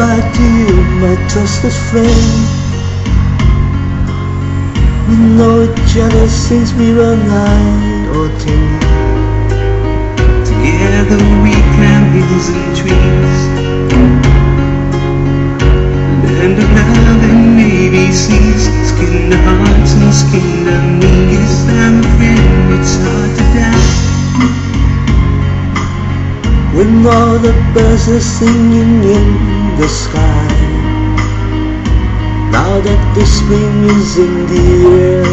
Goodbye to you, my trusted friend. We know each other since we were nine or ten. Together we climb hills and trees. Land of love and navy seas. Skin to hearts and skin to knees. I'm friend, it's hard to die. When all the birds are singing in the sky Now that the spring is in the air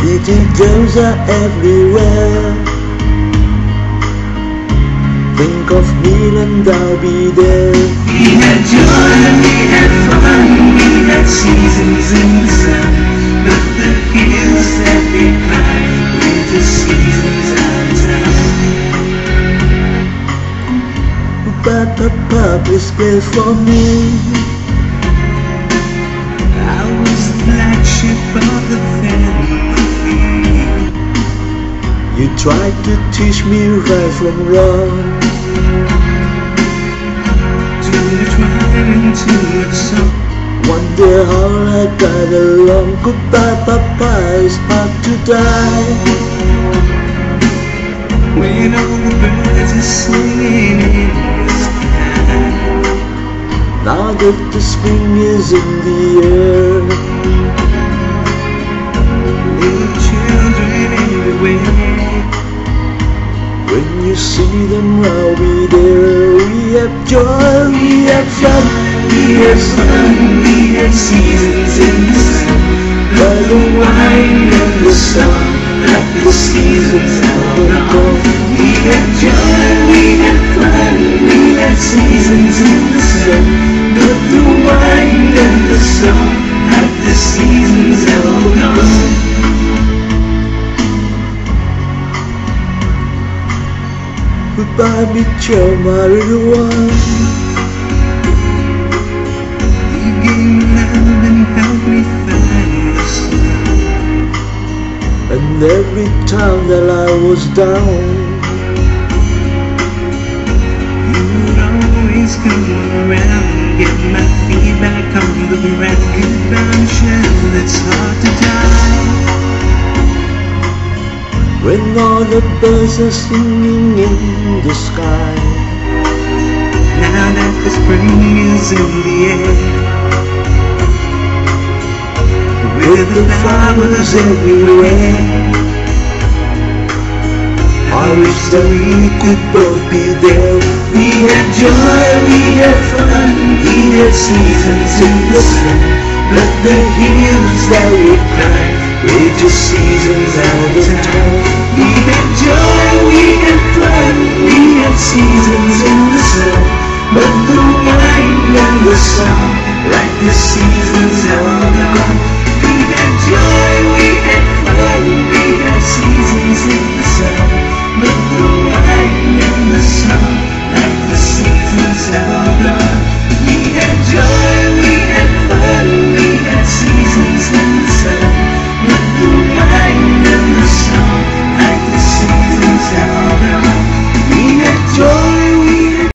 Pretty girls are everywhere Think of me and I'll be there We had joy and we had fun. We had seasons in Papa, please play for me. I was the black sheep of the family. You tried to teach me right from wrong. Too much wine and too much song. Wonder how I got along. Goodbye Papa, it's hard to die. When all the birds That the spring is in the air Little children everywhere. When you see them I'll be there We have joy, we have fun We had fun, we had seasons in the sun. By the wine and the like the seasons held on. Mitchell, my little one You gave me love and helped me find the sun. And every time that I was down You would always come around, get my feet back on the ground. Goodbye, Michelle, it's hard to die. When all the birds are singing in the sky. Now that the spring is in the air. With the flowers everywhere. I wish that we could both be there. We had joy, we had fun We had seasons in the sun But the hills that we climbed just seasons out of time. We have joy, we have fun, we have seasons.